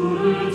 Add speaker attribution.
Speaker 1: Amen.